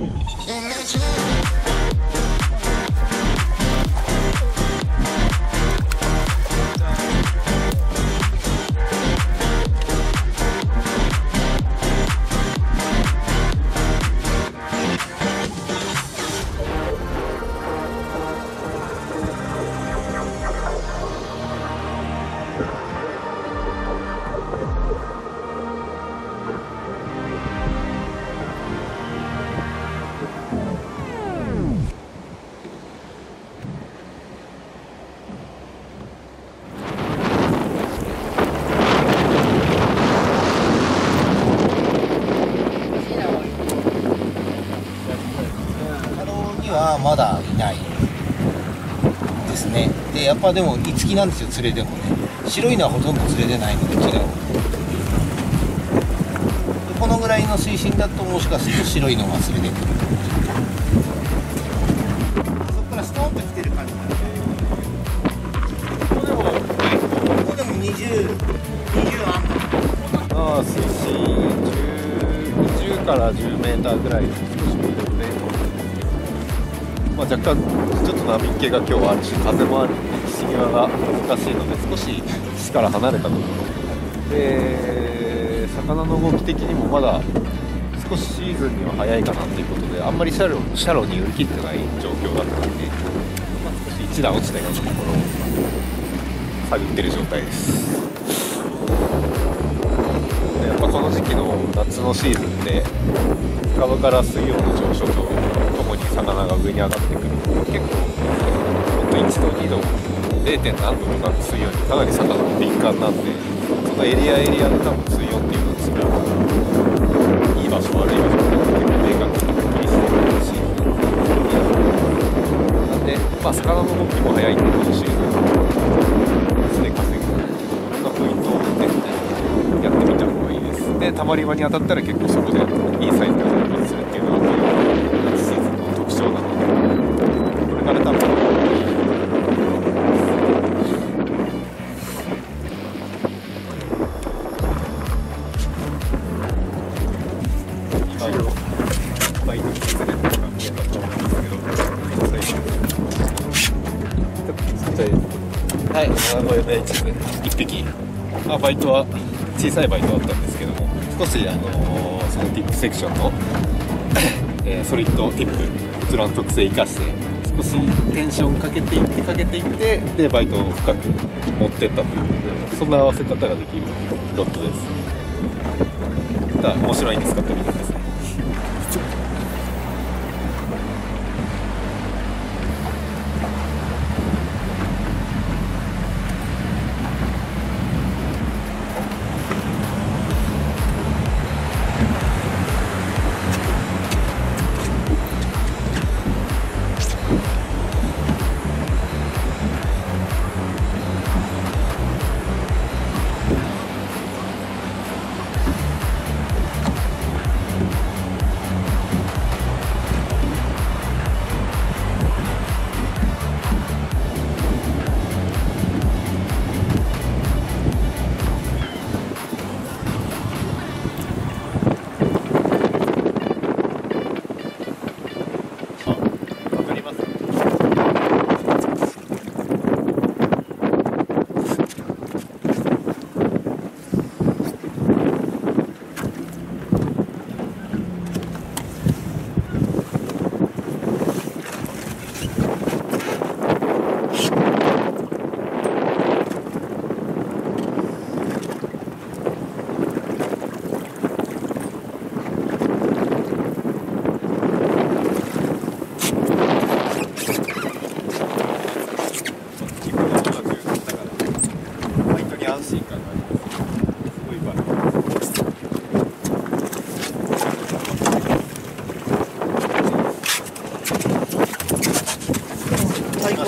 Uh. ですね。でやっぱでもいつきなんですよ連れでもね。白いのはほとんど連れでないので違うでこのぐらいの水深だともしかすると白いのが連れてくる。そこからストーンと来てる感じなんで。ここでも、ここでも2020あんまあ水深 10, 10から10メーターぐらい少し見るので、まあ、若干ちょっと波っ気が今日はあるし風もあるんで岸際が難しいので少し岸から離れたところで魚の動き的にもまだ少しシーズンには早いかなということであんまりシャロシャロに売り切ってない状況だったので、まあ、少し一段落ちたようなところを探ってる状態です。でやっぱこの時期の夏のシーズンで株から水温の上昇とともに魚が上に上がって結構ほんと1度2度 0. 何度とかの水温にかなり魚が敏感なんでそのエリアエリアで多分水温っていうのはすごいい場所悪い場所って結構明確にはっきりしてるしなんでまあ魚の動きも早いんでこのシーズン素で稼ぐいろんなポイントをねやってみた方がいいですでたまり場に当たったら結構そこでいいサイズが今のバイトに崩れるのが見えたと思うんですけど最初ちょっとちっちゃいはい、長野で1匹、あ、バイトは小さいバイトだったんですけども少し、あのーそのティップセクションの、えーソリッドティップこちらの特性生かして少しテンションかけていってかけていってでバイトを深く持ってったというそんな合わせ方ができる。ロットです。だ面白いんで使ってみてください。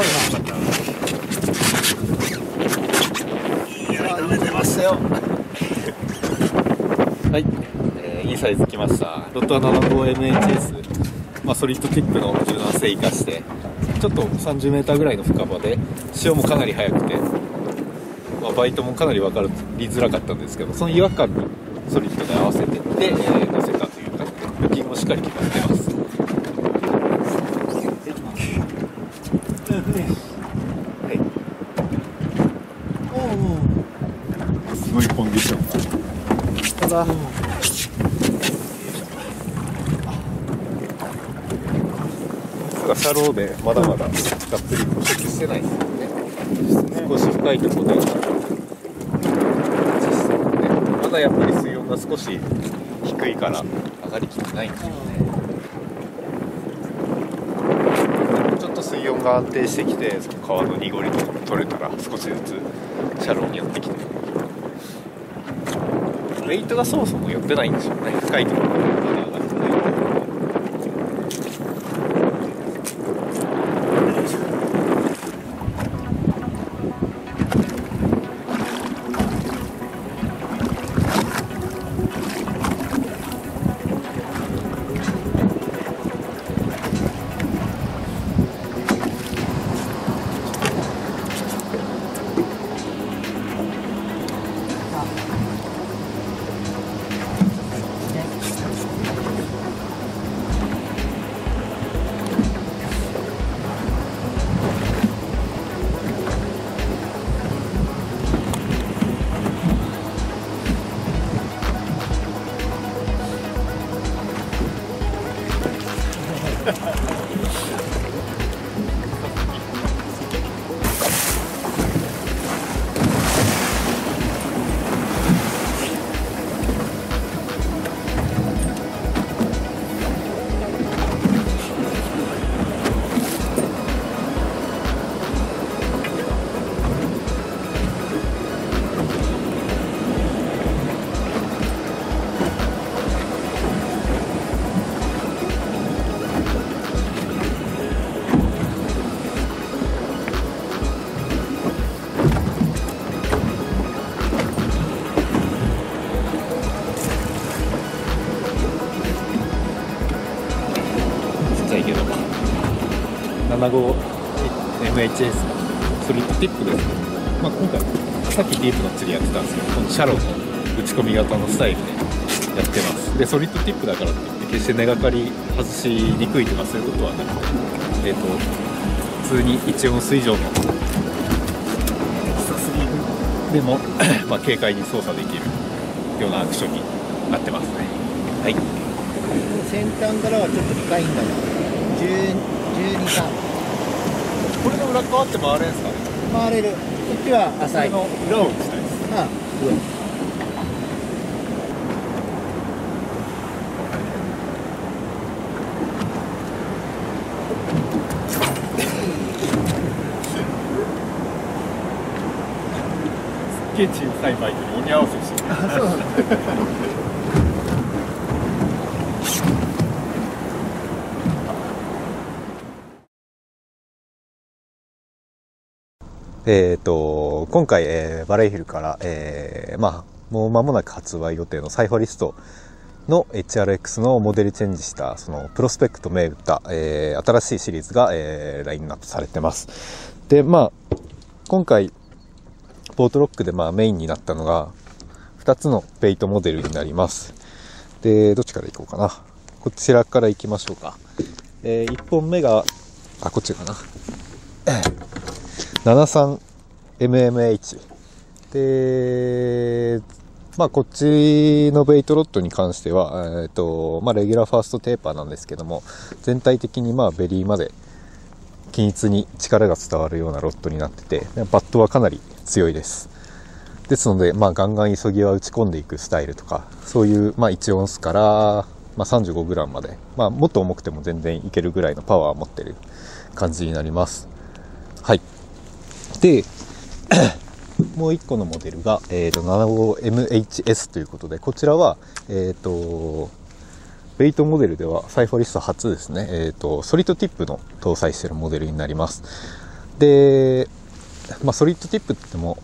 あるないやー出てました。よはいにサイズ来ましたロットは 75MHS、まあ、ソリッドティップの柔軟性生かしてちょっと 30m ぐらいの深場で潮もかなり速くて、まあ、バイトもかなり分かりづらかったんですけどその違和感にソリッドで合わせてって、えー、乗せたという感じでブッキングもしっかり決まってます。はいすごいコンディション。ただ、がシャローでまだまだがっつり固執してないですよね。少し深いところで。まだやっぱり水温が少し低いから。上がりきってないんですよねちょっと水温が安定してきてその川の濁りとかも取れたら少しずつシャローに寄ってきて。ウェイトがそもそも寄ってないんでしょうね深いところ。75 MHS スリットティップですけど、まあ、今回さっきディープの釣りやってたんですけどこのシャローの打ち込み型のスタイルでやってます。でソリッドティップだからって言って決して根がかり外しにくいとかそういうことはなくてえっ、ー、と普通に1オンス以上のでも まあ、軽快に操作できるようなアクションになってますね。はい。先端からはちょっと深いんだな。12 3これの裏側って回れる。んですかね回れる。こっちは浅い。の裏を打ちたいですああすっげえ小さいバイクに鬼合わせしてる。あ、そうなんだ。えっ、ー、と、今回、えー、バレーヒルから、えー、まあ、もう間もなく発売予定のサイファリストの HRX のモデルチェンジした、そのプロスペクト銘打った、えー、新しいシリーズが、えー、ラインナップされてます。で、まあ、今回、ポートロックでまあメインになったのが、2つのペイトモデルになります。で、どっちから行こうかな。こちらから行きましょうか。えー、1本目が、あ、こっちかな。73mmH で、まあ、こっちのベイトロッドに関しては、えっ、ー、と、まあ、レギュラーファーストテーパーなんですけども、全体的にまあ、ベリーまで均一に力が伝わるようなロッドになってて、バットはかなり強いです。ですので、まあ、ガンガン急ぎは打ち込んでいくスタイルとか、そういう、まあ、1オンスから、まあ、35g まで、まあ、もっと重くても全然いけるぐらいのパワーを持ってる感じになります。で、もう1個のモデルが、えーと、75MHS ということで、こちらは、えっ、ー、と、ベイトモデルではサイファリスト初ですね、えっ、ー、と、ソリッドティップの搭載しているモデルになります。で、まあ、ソリッドティップって言っても、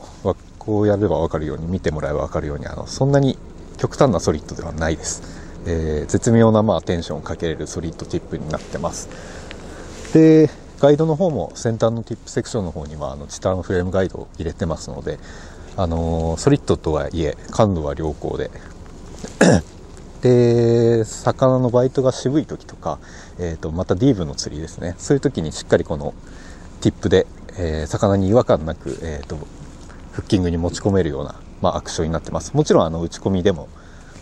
こうやればわかるように、見てもらえばわかるように、あの、そんなに極端なソリッドではないです。えー、絶妙なまあテンションをかけれるソリッドティップになってますでガイドの方も先端のティップセクションの方にはあのチタンフレームガイドを入れてますので、あの、ソリッドとはいえ感度は良好で。で魚のバイトが渋い時とか、えーと、またディーブの釣りですね。そういう時にしっかりこのティップで、えー、魚に違和感なく、えーと、フッキングに持ち込めるような、まあ、アクションになってます。もちろんあの打ち込みでも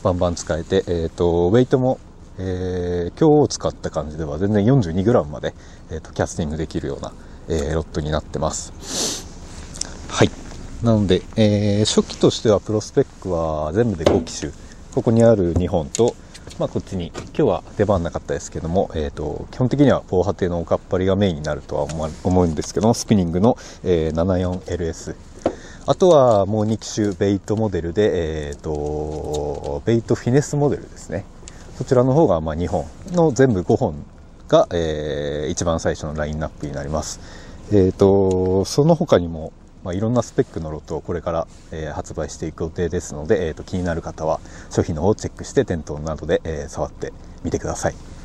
バンバン使えて、えーと、ウェイトも、えー、今日使った感じでは全然 42g まで、えー、とキャスティングできるような、えー、ロットになってます。はい。なので、えー、初期としてはプロスペックは全部で5機種。ここにある2本と、まあ、こっちに今日は出番なかったですけども、えーと、基本的には防波堤のおかっぱりがメインになるとは思うんですけどもスピニングの、えー、74LS あとはもう2機種ベイトモデルで、えーと、ベイトフィネスモデルですね。そちらの方がま2本の全部5本が、えー、一番最初のラインナップになります。えーとその他にもまあ、いろんなスペックのロットをこれから、えー、発売していく予定ですので、えーと、気になる方は商品の方をチェックして店頭などで、えー、触ってみてください。